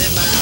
in my